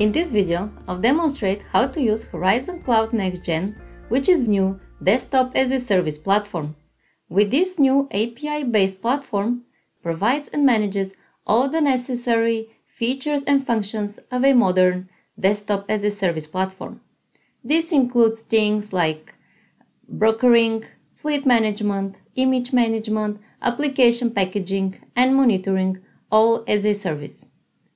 In this video, I'll demonstrate how to use Horizon Cloud Next Gen, which is new desktop as a service platform. With this new API-based platform, provides and manages all the necessary features and functions of a modern desktop as a service platform. This includes things like brokering, fleet management, image management, application packaging, and monitoring, all as a service.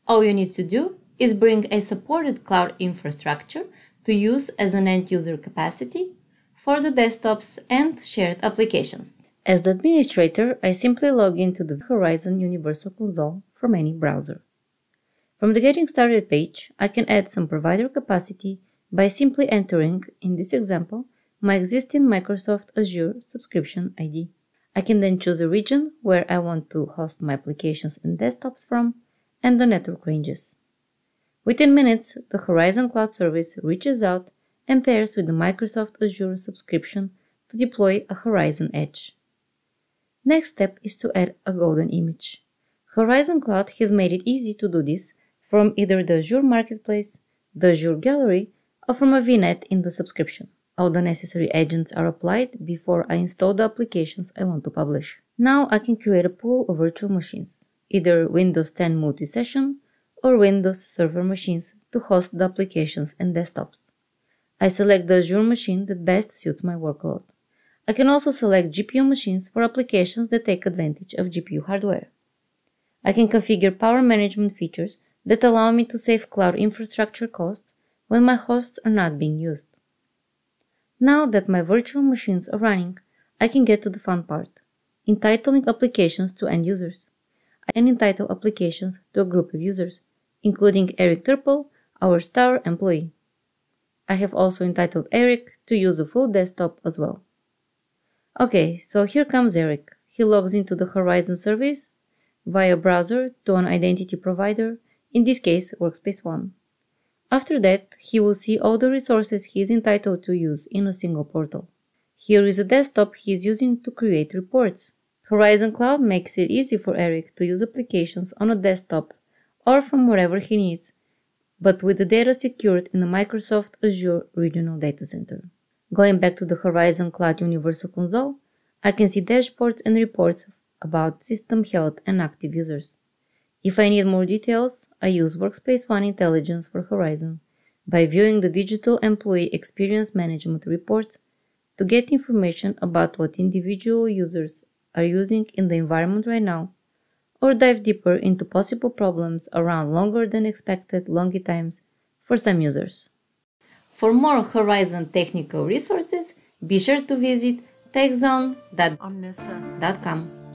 All you need to do is bring a supported cloud infrastructure to use as an end user capacity for the desktops and shared applications. As the administrator, I simply log into the Horizon Universal Console from any browser. From the Getting Started page, I can add some provider capacity by simply entering, in this example, my existing Microsoft Azure subscription ID. I can then choose a region where I want to host my applications and desktops from and the network ranges. Within minutes, the Horizon Cloud Service reaches out and pairs with the Microsoft Azure subscription to deploy a Horizon Edge. Next step is to add a golden image. Horizon Cloud has made it easy to do this from either the Azure Marketplace, the Azure Gallery, or from a VNet in the subscription. All the necessary agents are applied before I install the applications I want to publish. Now I can create a pool of virtual machines, either Windows 10 multi-session or Windows Server machines to host the applications and desktops. I select the Azure machine that best suits my workload. I can also select GPU machines for applications that take advantage of GPU hardware. I can configure power management features that allow me to save cloud infrastructure costs when my hosts are not being used. Now that my virtual machines are running, I can get to the fun part, entitling applications to end users. I can entitle applications to a group of users, including Eric Turple, our star employee. I have also entitled Eric to use a full desktop as well. Okay, so here comes Eric. He logs into the Horizon service via browser to an identity provider, in this case Workspace ONE. After that, he will see all the resources he is entitled to use in a single portal. Here is a desktop he is using to create reports. Horizon Cloud makes it easy for Eric to use applications on a desktop or from wherever he needs, but with the data secured in the Microsoft Azure Regional Data Center. Going back to the Horizon Cloud Universal Console, I can see dashboards and reports about system health and active users. If I need more details, I use Workspace ONE Intelligence for Horizon by viewing the Digital Employee Experience Management reports to get information about what individual users are using in the environment right now, or dive deeper into possible problems around longer than expected login times for some users. For more Horizon technical resources, be sure to visit techzone.omnissa.com.